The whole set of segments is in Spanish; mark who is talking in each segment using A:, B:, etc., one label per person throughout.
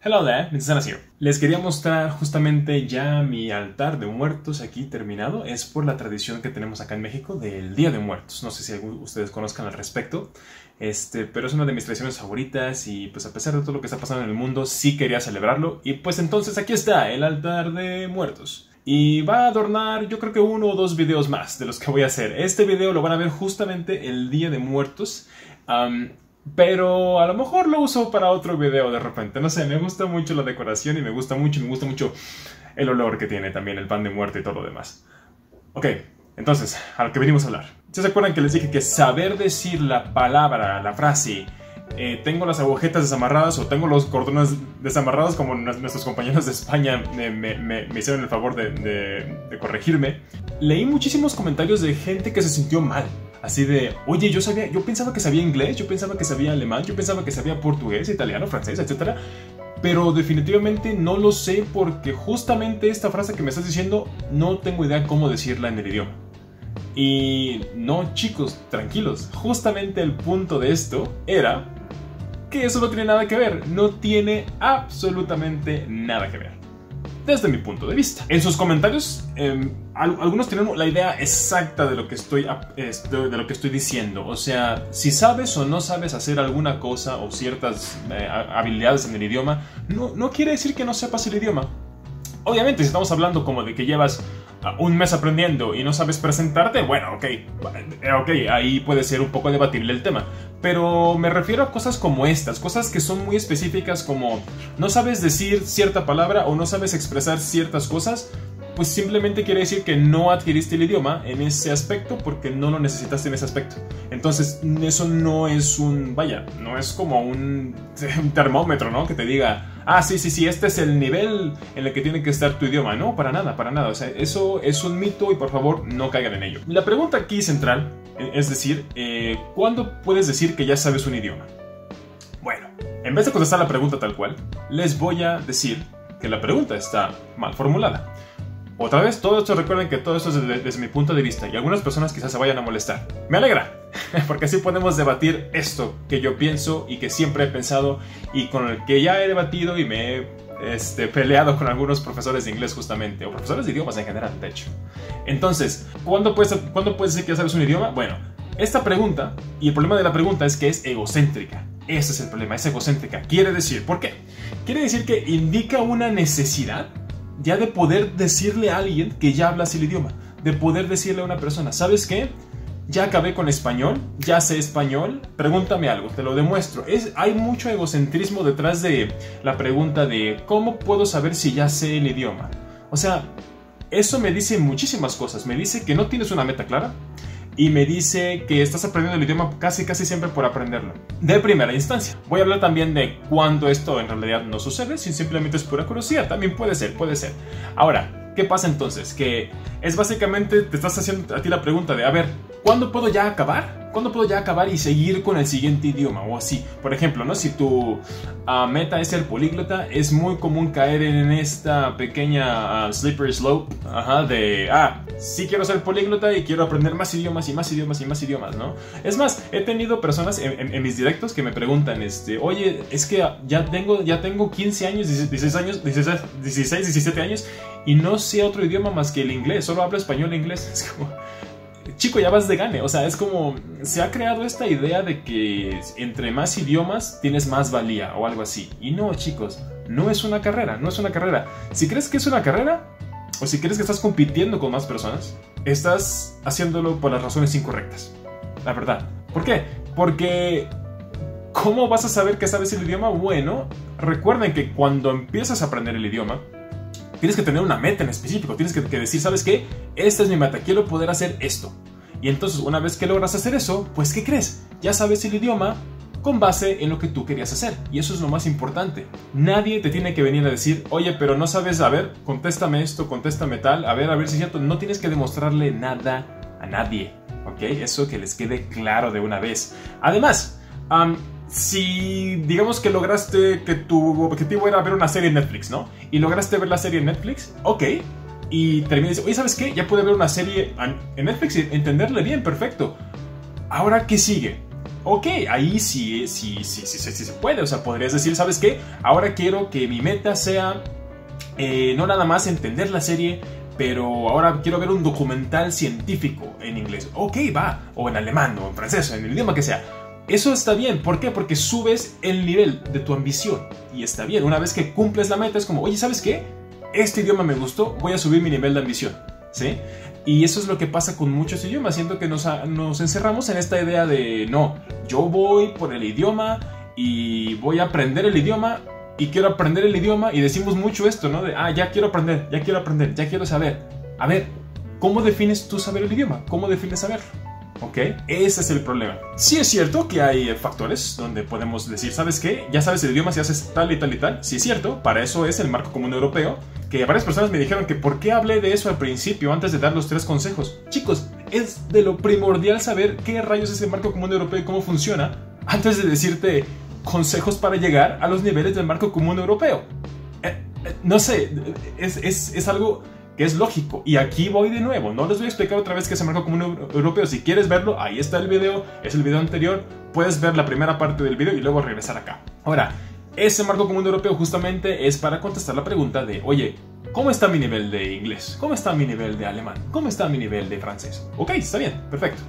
A: Hello there, Vincennes here. Les quería mostrar justamente ya mi altar de muertos aquí terminado. Es por la tradición que tenemos acá en México del Día de Muertos. No sé si ustedes conozcan al respecto, este, pero es una de mis tradiciones favoritas y pues a pesar de todo lo que está pasando en el mundo, sí quería celebrarlo. Y pues entonces aquí está, el altar de muertos. Y va a adornar yo creo que uno o dos videos más de los que voy a hacer. Este video lo van a ver justamente el Día de Muertos. Pero a lo mejor lo uso para otro video de repente. No sé, me gusta mucho la decoración y me gusta mucho, me gusta mucho el olor que tiene también el pan de muerte y todo lo demás. Ok, entonces, a lo que venimos a hablar. ¿Se acuerdan que les dije que saber decir la palabra, la frase, eh, tengo las agujetas desamarradas o tengo los cordones desamarrados, como nuestros compañeros de España me, hicieron el favor de, de corregirme? Leí muchísimos comentarios de gente que se sintió mal Así de, oye, yo sabía, yo pensaba que sabía inglés, yo pensaba que sabía alemán, yo pensaba que sabía portugués, italiano, francés, etc. Pero definitivamente no lo sé porque justamente esta frase que me estás diciendo no tengo idea cómo decirla en el idioma. Y no, chicos, tranquilos. Justamente el punto de esto era que eso no tiene nada que ver. No tiene absolutamente nada que ver desde mi punto de vista. En sus comentarios, em, algunos tienen la idea exacta de lo, que estoy, de, lo que estoy diciendo. O sea, si sabes o no sabes hacer alguna cosa o ciertas eh, habilidades en el idioma, no, no quiere decir que no sepas el idioma. Obviamente, si estamos hablando como de que llevas un mes aprendiendo y no sabes presentarte, bueno, ok, eh, ok, ahí puede ser un poco debatible el tema. Pero me refiero a cosas como estas, cosas que son muy específicas como no sabes decir cierta palabra o no sabes expresar ciertas cosas, pues simplemente quiere decir que no adquiriste el idioma en ese aspecto porque no lo necesitaste en ese aspecto. Entonces, eso no es un, vaya, no es como un, termómetro, ¿no? Que te diga, ah, sí, sí, sí, este es el nivel en el que tiene que estar tu idioma. No, para nada, para nada. O sea, eso es un mito y por favor no caigan en ello. La pregunta aquí central es decir, eh, ¿cuándo puedes decir que ya sabes un idioma? Bueno, en vez de contestar la pregunta tal cual, les voy a decir que la pregunta está mal formulada. Otra vez, todo esto recuerden que todo esto es desde, mi punto de vista y algunas personas quizás se vayan a molestar. Me alegra, porque así podemos debatir esto que yo pienso y que siempre he pensado y con el que ya he debatido y me he este, peleado con algunos profesores de inglés justamente, o profesores de idiomas en general, de hecho. Entonces, ¿cuándo puedes, ¿cuándo puedes decir que ya sabes un idioma? Bueno, esta pregunta, y el problema de la pregunta es que es egocéntrica. Ese es el problema, es egocéntrica. Quiere decir, ¿por qué? Quiere decir que indica una necesidad ya de poder decirle a alguien que ya hablas el idioma, de poder decirle a una persona, ¿sabes qué? Ya acabé con español, ya sé español, pregúntame algo, te lo demuestro. Es, hay mucho egocentrismo detrás de la pregunta de ¿cómo puedo saber si ya sé el idioma? O sea, eso me dice muchísimas cosas. Me dice que no tienes una meta clara, y me dice que estás aprendiendo el idioma casi casi siempre por aprenderlo. De primera instancia. Voy a hablar también de cuándo esto en realidad no sucede, si simplemente es pura curiosidad. También puede ser, puede ser. Ahora, ¿qué pasa entonces? Que es básicamente, te estás haciendo a ti la pregunta de, a ver, ¿cuándo puedo ya acabar? ¿Cuándo puedo ya acabar y seguir con el siguiente idioma? O así. Por ejemplo, ¿no? Si tu ah, meta es ser políglota, es muy común caer en esta pequeña uh, slippery slope ajá, de, ah, sí quiero ser políglota y quiero aprender más idiomas y más idiomas y más idiomas, ¿no? Es más, he tenido personas en, mis directos que me preguntan, este, oye, es que ya tengo, ya tengo 15 años, 16 años, 16, 16 17 años y no sé otro idioma más que el inglés, solo hablo español e inglés. Es como chico, ya vas de gane. O sea, es como, se ha creado esta idea de que entre más idiomas tienes más valía o algo así. Y no, chicos, no es una carrera, no es una carrera. Si crees que es una carrera, o si crees que estás compitiendo con más personas, estás haciéndolo por las razones incorrectas. La verdad. ¿Por qué? Porque... ¿Cómo vas a saber que sabes el idioma? Bueno, recuerden que cuando empiezas a aprender el idioma, tienes que tener una meta en específico, tienes que, decir, ¿sabes qué? Esta es mi meta, quiero poder hacer esto. Y entonces una vez que logras hacer eso, pues ¿qué crees? Ya sabes el idioma con base en lo que tú querías hacer. Y eso es lo más importante. Nadie te tiene que venir a decir, oye, pero no sabes, a ver, contéstame esto, contéstame tal, a ver, a ver si es cierto. No tienes que demostrarle nada a nadie. ¿Ok? Eso que les quede claro de una vez. Además, si digamos que lograste que tu objetivo era ver una serie en Netflix, ¿no? Y lograste ver la serie en Netflix, ok. Y terminas, oye, ¿sabes qué? Ya pude ver una serie en Netflix y entenderle bien, perfecto. Ahora, ¿qué sigue? Ok, ahí sí, sí, sí, sí, sí, sí se puede. O sea, podrías decir, ¿sabes qué? Ahora quiero que mi meta sea eh, no nada más entender la serie, pero ahora quiero ver un documental científico en inglés. Ok, va, o en alemán, o en francés, o en el idioma que sea. Eso está bien, ¿por qué? Porque subes el nivel de tu ambición y está bien. Una vez que cumples la meta es como, oye, ¿sabes qué? Este idioma me gustó, voy a subir mi nivel de ambición, ¿sí? Y eso es lo que pasa con muchos idiomas. Siento que nos, nos encerramos en esta idea de, no, yo voy por el idioma y voy a aprender el idioma y quiero aprender el idioma y decimos mucho esto, ¿no? De, ah, ya quiero aprender, ya quiero aprender, ya quiero saber. A ver, ¿cómo defines tú saber el idioma? ¿Cómo defines saber? ¿Ok? Ese es el problema. Sí es cierto que hay factores donde podemos decir, ¿sabes qué? Ya sabes el idioma si haces tal y tal y tal. Sí es cierto, para eso es el marco común europeo. Que varias personas me dijeron que ¿por qué hablé de eso al principio antes de dar los tres consejos? Chicos, es de lo primordial saber qué rayos es el marco común europeo y cómo funciona antes de decirte consejos para llegar a los niveles del marco común europeo. Eh, eh, no sé, es, es, es, algo que es lógico. Y aquí voy de nuevo, no les voy a explicar otra vez qué es el marco común europeo. Si quieres verlo, ahí está el video, es el video anterior, puedes ver la primera parte del video y luego regresar acá. Ahora, ese marco común europeo justamente es para contestar la pregunta de, oye, ¿cómo está mi nivel de inglés? ¿Cómo está mi nivel de alemán? ¿Cómo está mi nivel de francés? Ok, está bien, perfecto.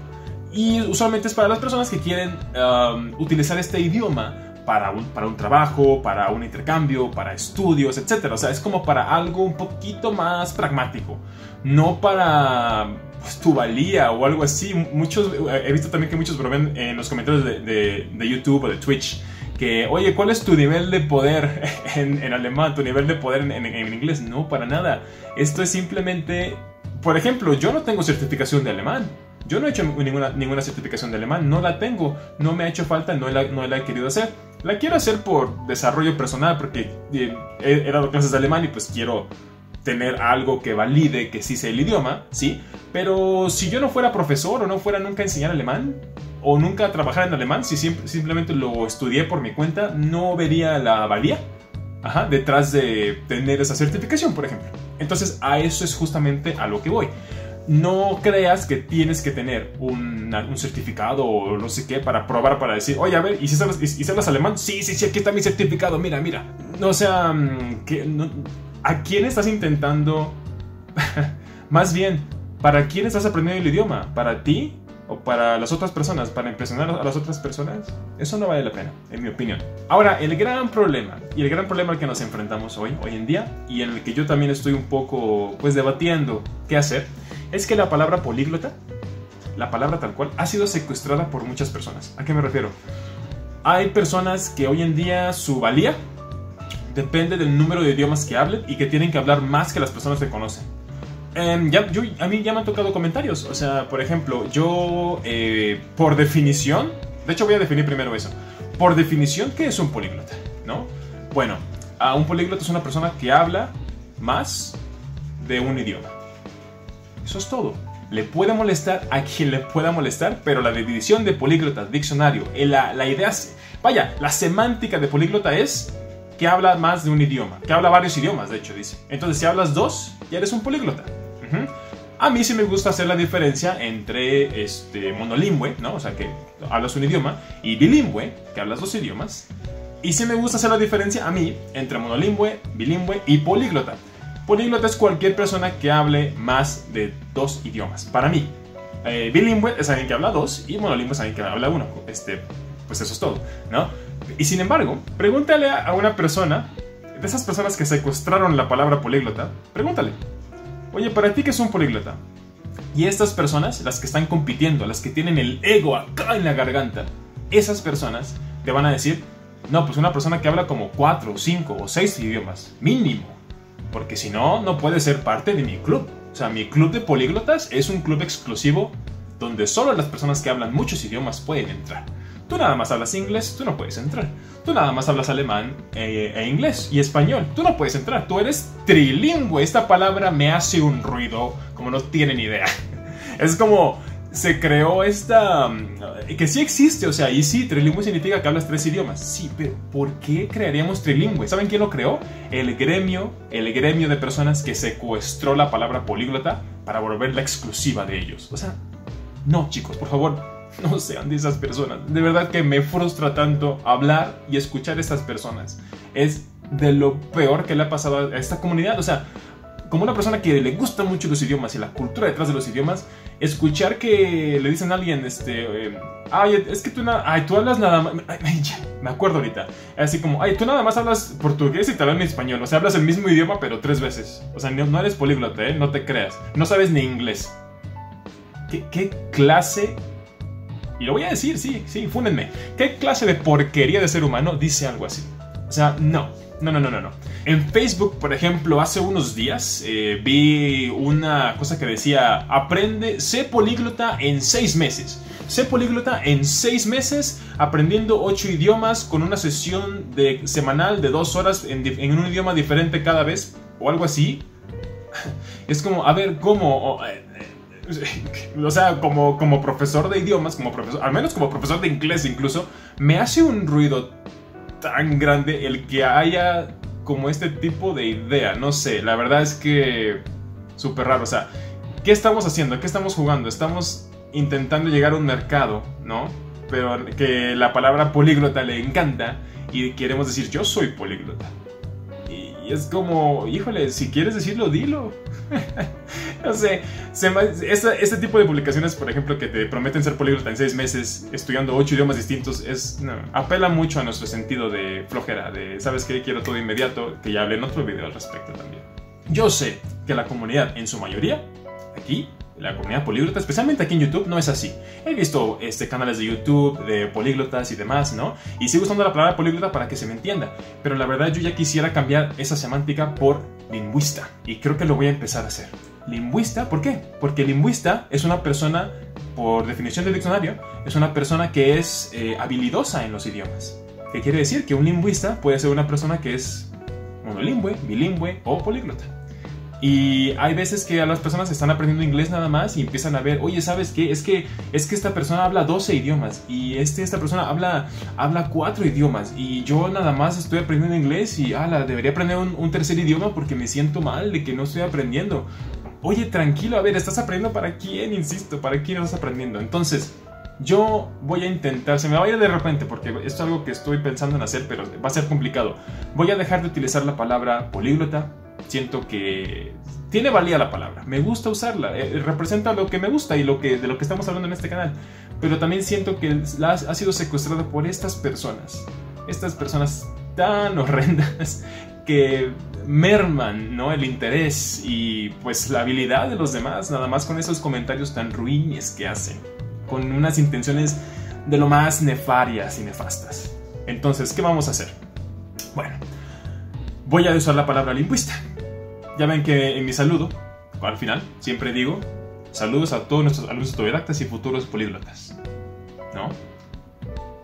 A: Y usualmente es para las personas que quieren um, utilizar este idioma para un, para un trabajo, para un intercambio, para estudios, etc. O sea, es como para algo un poquito más pragmático, no para pues, tu valía o algo así. Muchos, he visto también que muchos bromean en los comentarios de, de, YouTube o de Twitch que, oye, ¿cuál es tu nivel de poder en, en alemán, tu nivel de poder en, en, inglés? No, para nada. Esto es simplemente, por ejemplo, yo no tengo certificación de alemán. Yo no he hecho ninguna, ninguna certificación de alemán, no la tengo, no me ha hecho falta, no la, no la he querido hacer. La quiero hacer por desarrollo personal porque eh, he, dado clases de alemán y pues quiero tener algo que valide que sí sé el idioma, ¿sí? Pero si yo no fuera profesor o no fuera nunca a enseñar alemán o nunca a trabajar en alemán, si simplemente lo estudié por mi cuenta, no vería la valía ajá, detrás de tener esa certificación, por ejemplo. Entonces a eso es justamente a lo que voy no creas que tienes que tener un, certificado o no sé qué para probar, para decir, oye, a ver, ¿y si sabes, alemán? Sí, sí, sí, aquí está mi certificado, mira, mira. No, o sea, mm, ¿a quién estás intentando? Más bien, ¿para quién estás aprendiendo el idioma? ¿Para ti? ¿O para las otras personas? ¿Para impresionar a las otras personas? Eso no vale la pena, en mi opinión. Ahora, el gran problema, y el gran problema al que nos enfrentamos hoy, hoy en día, y en el que yo también estoy un poco, pues, debatiendo qué hacer, es que la palabra políglota, la palabra tal cual, ha sido secuestrada por muchas personas. ¿A qué me refiero? Hay personas que hoy en día su valía depende del número de idiomas que hablen y que tienen que hablar más que las personas que conocen. Em, ya, a mí ya me han tocado comentarios. O sea, por ejemplo, yo, eh, por definición, de hecho voy a definir primero eso. Por definición, ¿qué es un políglota? ¿No? Bueno, a un políglota es una persona que habla más de un idioma. Eso es todo. Le puede molestar a quien le pueda molestar, pero la división de políglota, diccionario, eh, la, la idea, vaya, la semántica de políglota es que habla más de un idioma, que habla varios idiomas, de hecho, dice. Entonces, si hablas dos, ya eres un políglota. A mí sí me gusta hacer la diferencia entre este, monolingüe, ¿no? O sea, que hablas un idioma, y bilingüe, que hablas dos idiomas. Y sí me gusta hacer la diferencia a mí entre monolingüe, bilingüe y políglota. Políglota es cualquier persona que hable más de dos idiomas. Para mí, eh, bilingüe es alguien que habla dos y monolingüe es alguien que habla uno. Este, pues eso es todo, ¿no? Y sin embargo, pregúntale a una persona, de esas personas que secuestraron la palabra políglota, pregúntale, oye, ¿para ti qué es un políglota? Y estas personas, las que están compitiendo, las que tienen el ego acá en la garganta, esas personas te van a decir, no, pues una persona que habla como cuatro, cinco o seis idiomas, mínimo. Porque si no, no puede ser parte de mi club. O sea, mi club de políglotas es un club exclusivo donde solo las personas que hablan muchos idiomas pueden entrar. Tú nada más hablas inglés, tú no puedes entrar. Tú nada más hablas alemán e, e, inglés y español, tú no puedes entrar. Tú eres trilingüe. Esta palabra me hace un ruido como no tienen idea. Es como se creó esta... Mm, que sí existe, o sea, y sí, trilingüe significa que hablas tres idiomas. Sí, pero ¿por qué crearíamos trilingüe? ¿Saben quién lo creó? El gremio, el gremio de personas que secuestró la palabra políglota para volverla exclusiva de ellos. O sea, no, chicos, por favor, no sean de esas personas. De verdad que me frustra tanto hablar y escuchar a estas personas. Es de lo peor que le ha pasado a esta comunidad. O sea, como una persona que le gusta mucho los idiomas y la cultura detrás de los idiomas, escuchar que le dicen a alguien, este, eh, ay, es que tú, ay, tú hablas nada más, me acuerdo ahorita, así como, ay, tú nada más hablas portugués, italiano y español, o sea, hablas el mismo idioma pero tres veces, o sea, no, eres políglota, ¿eh? no te creas, no sabes ni inglés. ¿Qué, ¿Qué, clase y lo voy a decir, sí, sí, fúnenme. ¿Qué clase de porquería de ser humano dice algo así? O sea, no. No, no, no, no, no. En Facebook, por ejemplo, hace unos días eh, vi una cosa que decía, aprende, sé políglota en seis meses. Sé políglota en seis meses aprendiendo ocho idiomas con una sesión de, semanal de dos horas en, un idioma diferente cada vez o algo así. Es como, a ver, ¿cómo? Eh, o sea, como, como profesor de idiomas, como profesor, al menos como profesor de inglés incluso, me hace un ruido tan grande el que haya como este tipo de idea. No sé, la verdad es que súper raro. O sea, ¿qué estamos haciendo? ¿Qué estamos jugando? Estamos intentando llegar a un mercado, ¿no? Pero que la palabra políglota le encanta y queremos decir yo soy políglota. Es como, híjole, si quieres decirlo, dilo. no sé, este, tipo de publicaciones, por ejemplo, que te prometen ser políglota en seis meses, estudiando ocho idiomas distintos, es apela mucho a nuestro sentido de flojera, de, ¿sabes qué? Quiero todo inmediato, que ya hablé en otro video al respecto también. Yo sé que la comunidad, en su mayoría, aquí, la comunidad políglota, especialmente aquí en YouTube, no es así. He visto este, canales de YouTube de políglotas y demás, ¿no? Y sigo usando la palabra políglota para que se me entienda. Pero la verdad yo ya quisiera cambiar esa semántica por lingüista. Y creo que lo voy a empezar a hacer. Lingüista, ¿por qué? Porque lingüista es una persona, por definición del diccionario, es una persona que es eh, habilidosa en los idiomas. ¿Qué quiere decir? Que un lingüista puede ser una persona que es monolingüe, bilingüe o políglota. Y hay veces que las personas están aprendiendo inglés nada más y empiezan a ver, oye, ¿sabes qué? Es que, es que esta persona habla 12 idiomas y este, esta persona habla, habla 4 idiomas y yo nada más estoy aprendiendo inglés y, ala, debería aprender un, un tercer idioma porque me siento mal de que no estoy aprendiendo. Oye, tranquilo, a ver, ¿estás aprendiendo para quién? Insisto, ¿para quién estás aprendiendo? Entonces, yo voy a intentar, se me va a ir de repente porque esto es algo que estoy pensando en hacer, pero va a ser complicado. Voy a dejar de utilizar la palabra políglota siento que tiene valía la palabra, me gusta usarla, eh, representa lo que me gusta y lo que, de lo que estamos hablando en este canal, pero también siento que ha sido secuestrada por estas personas, estas personas tan horrendas que merman ¿no? el interés y pues la habilidad de los demás, nada más con esos comentarios tan ruines que hacen, con unas intenciones de lo más nefarias y nefastas. Entonces, ¿qué vamos a hacer? Bueno, voy a usar la palabra lingüista. Ya ven que en mi saludo, al final, siempre digo saludos a todos nuestros alumnos autodidactas y futuros políglotas. ¿No?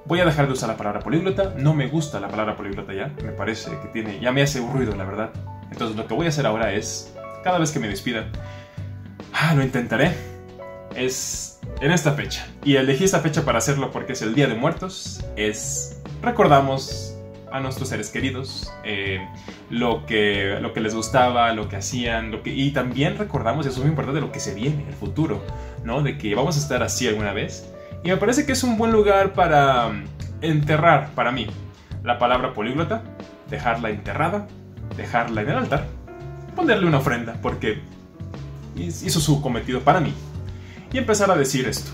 A: Voy a dejar de usar la palabra políglota, no me gusta la palabra políglota ya, me parece que tiene, ya me hace un ruido, la verdad. Entonces lo que voy a hacer ahora es, cada vez que me despida, ah, lo intentaré, es en esta fecha. Y elegí esta fecha para hacerlo porque es el Día de Muertos, es, recordamos a nuestros seres queridos, eh, lo, que, lo que les gustaba, lo que hacían, lo que, y también recordamos, eso es muy importante, lo que se viene, el futuro, ¿no? De que vamos a estar así alguna vez. Y me parece que es un buen lugar para mm, enterrar, para mí, la palabra políglota, dejarla enterrada, dejarla en el altar, ponerle una ofrenda, porque hizo su cometido para mí, y empezar a decir esto.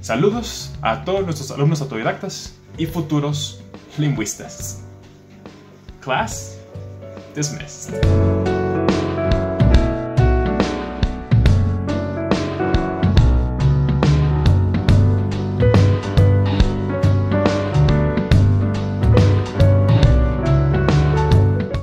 A: Saludos a todos nuestros alumnos autodidactas y futuros lingüistas. Class dismissed.